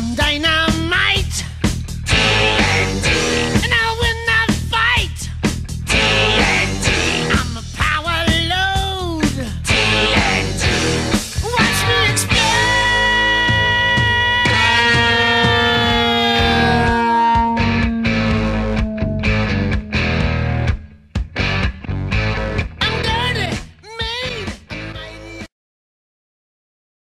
Ang dynamic